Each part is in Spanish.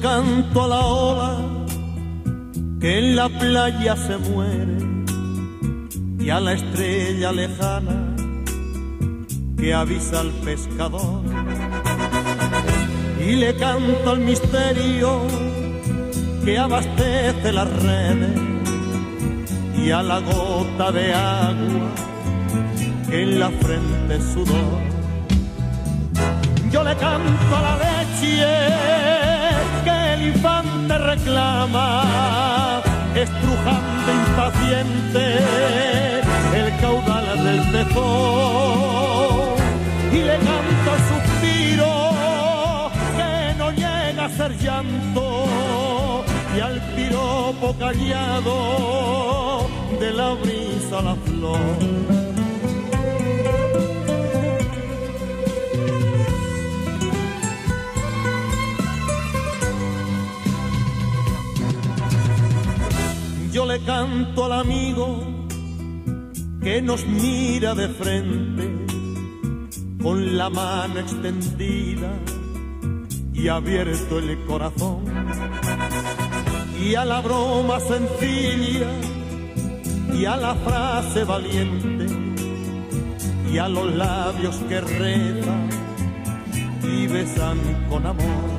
canto a la ola que en la playa se muere y a la estrella lejana que avisa al pescador. Y le canto al misterio que abastece las redes y a la gota de agua que en la frente sudor. Yo le canto a la leche reclama, estrujando impaciente el caudal del pezón. Y le canto al suspiro que no llega a ser llanto y al piropo callado de la brisa la flor le canto al amigo que nos mira de frente con la mano extendida y abierto el corazón y a la broma sencilla y a la frase valiente y a los labios que rezan y besan con amor.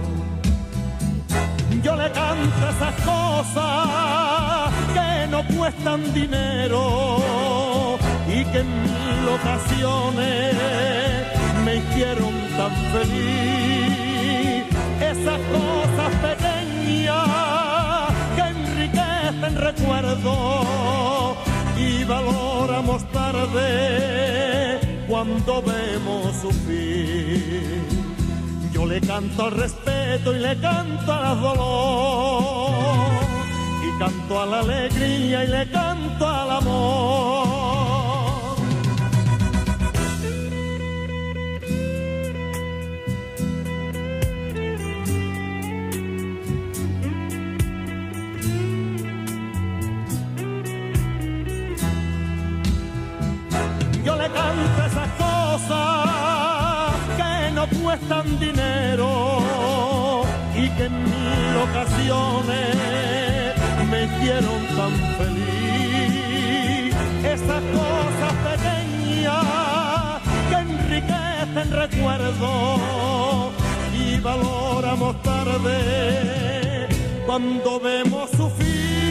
Yo le canto esas cosas cuestan dinero y que en mil ocasiones me hicieron tan feliz. Esas cosas pequeñas que enriquecen recuerdos y valoramos tarde cuando vemos su fin. Yo le canto al respeto y le canto al dolor canto a la alegría y le canto al amor. Yo le canto esas cosas que no cuestan dinero y que en mil ocasiones me hicieron tan feliz. Esas cosas pequeñas que enriquecen recuerdos y valoramos tarde cuando vemos su fin.